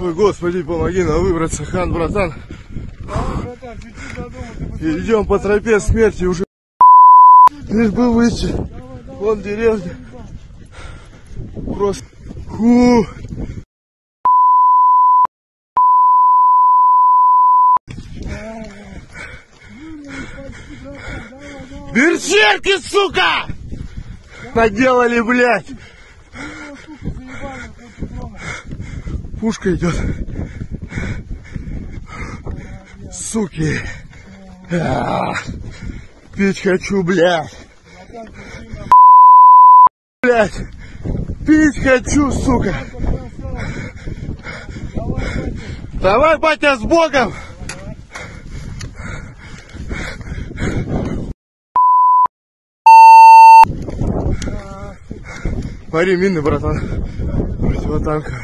Ой, господи, помоги нам выбраться, хан, братан. Идем по тропе смерти уже. Лишь бы выйти. Вон деревня. Просто. Фу. Берсерки, сука! Наделали, блядь! Пушка идет. Суки. А, Пить хочу, блядь. Блядь. Пить хочу, сука. Давай, батя, с Богом. Смотри, мины, братан. Противотанковые.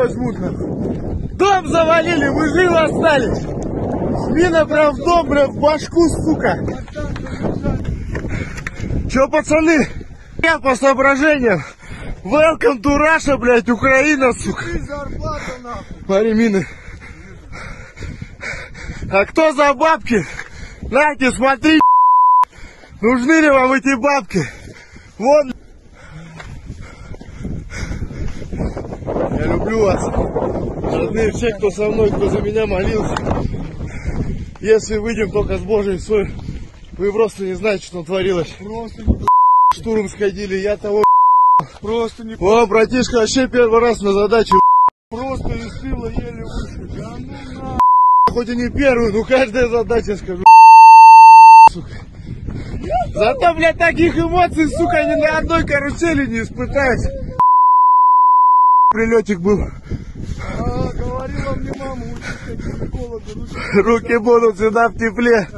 Возьмут нахуй. Дом завалили, мы живы остались. Мина прям в дом, прям в башку, сука. Че, пацаны? Я по соображениям. Welcome to Russia, блядь, Украина, сука. Смотри, мины. А кто за бабки? Нате, смотри. Нужны ли вам эти бабки? Вон. Я люблю вас. Родные все, кто со мной, кто за меня молился. Если выйдем только с Божьей соль, вы просто не знаете, что творилось. Просто не, Штурм сходили, я того. просто не, О, братишка, вообще первый раз на задаче. просто из тыла еле вышли. Да ну. Хоть и не первую, но каждая задача, скажу. Сука. Зато, блядь, таких эмоций, сука, ни на одной карусели не испытать. Прилетик был. А, говорила мне мама, учись как гинеколога. Ну что Руки будут всегда в тепле.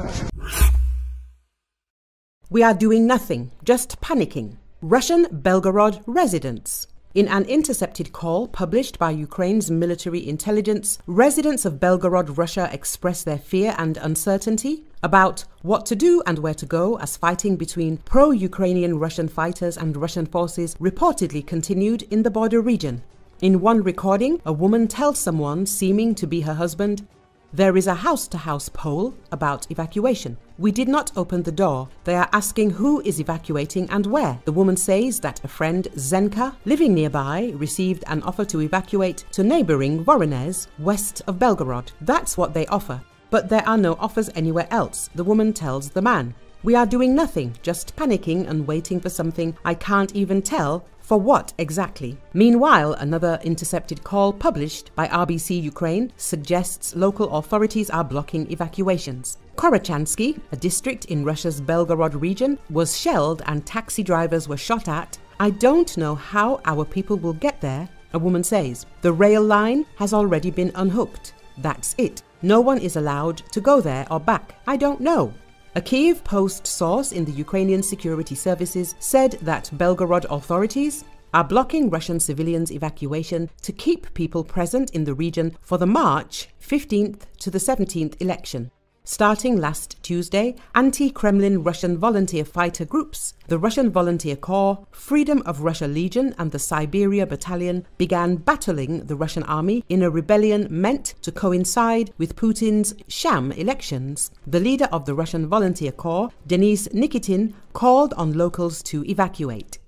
We are doing nothing, just panicking. Russian Belgorod residents. In an intercepted call published by Ukraine's military intelligence, residents of Belgorod, Russia express their fear and uncertainty about what to do and where to go as fighting between pro Ukrainian Russian fighters and Russian forces reportedly continued in the border region. In one recording, a woman tells someone seeming to be her husband, there is a house to house poll about evacuation. We did not open the door. They are asking who is evacuating and where. The woman says that a friend, Zenka, living nearby, received an offer to evacuate to neighboring Voronezh, west of Belgorod. That's what they offer. But there are no offers anywhere else, the woman tells the man. We are doing nothing, just panicking and waiting for something I can't even tell for what exactly? Meanwhile, another intercepted call published by RBC Ukraine suggests local authorities are blocking evacuations. Korochansky, a district in Russia's Belgorod region, was shelled and taxi drivers were shot at. I don't know how our people will get there, a woman says. The rail line has already been unhooked. That's it. No one is allowed to go there or back. I don't know. A Kiev Post source in the Ukrainian security services said that Belgorod authorities are blocking Russian civilians' evacuation to keep people present in the region for the March 15th to the 17th election. Starting last Tuesday, anti Kremlin Russian volunteer fighter groups, the Russian Volunteer Corps, Freedom of Russia Legion, and the Siberia Battalion began battling the Russian army in a rebellion meant to coincide with Putin's sham elections. The leader of the Russian Volunteer Corps, Denis Nikitin, called on locals to evacuate.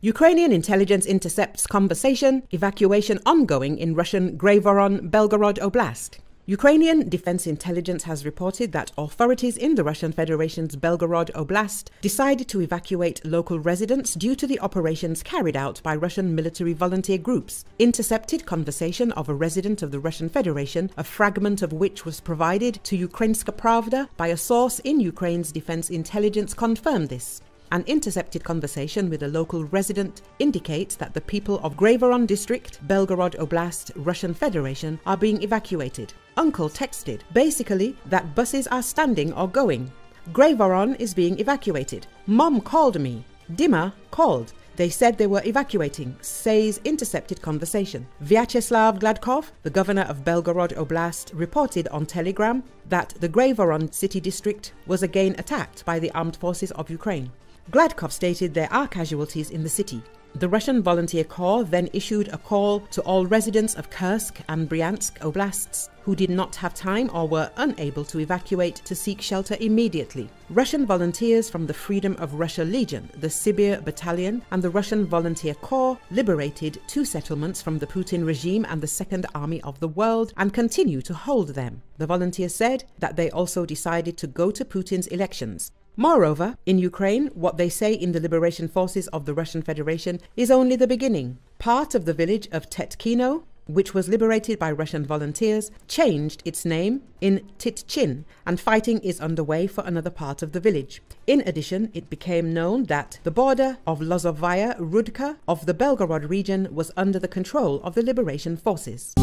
Ukrainian intelligence intercepts conversation, evacuation ongoing in Russian Grayvoron, Belgorod Oblast. Ukrainian Defense Intelligence has reported that authorities in the Russian Federation's Belgorod Oblast decided to evacuate local residents due to the operations carried out by Russian military volunteer groups. Intercepted conversation of a resident of the Russian Federation, a fragment of which was provided to Ukrainska Pravda by a source in Ukraine's defense intelligence, confirmed this. An intercepted conversation with a local resident indicates that the people of Grayvoron district, Belgorod Oblast, Russian Federation are being evacuated. Uncle texted, basically that buses are standing or going. Grayvoron is being evacuated. Mom called me. Dima called. They said they were evacuating, says intercepted conversation. Vyacheslav Gladkov, the governor of Belgorod Oblast, reported on Telegram that the Grayvoron city district was again attacked by the armed forces of Ukraine. Gladkov stated there are casualties in the city. The Russian Volunteer Corps then issued a call to all residents of Kursk and Bryansk oblasts who did not have time or were unable to evacuate to seek shelter immediately. Russian volunteers from the Freedom of Russia Legion, the Sibir Battalion, and the Russian Volunteer Corps liberated two settlements from the Putin regime and the Second Army of the World and continue to hold them. The volunteers said that they also decided to go to Putin's elections. Moreover, in Ukraine, what they say in the liberation forces of the Russian Federation is only the beginning. Part of the village of Tetkino, which was liberated by Russian volunteers, changed its name in Titchin, and fighting is underway for another part of the village. In addition, it became known that the border of Lozovaya Rudka of the Belgorod region was under the control of the liberation forces.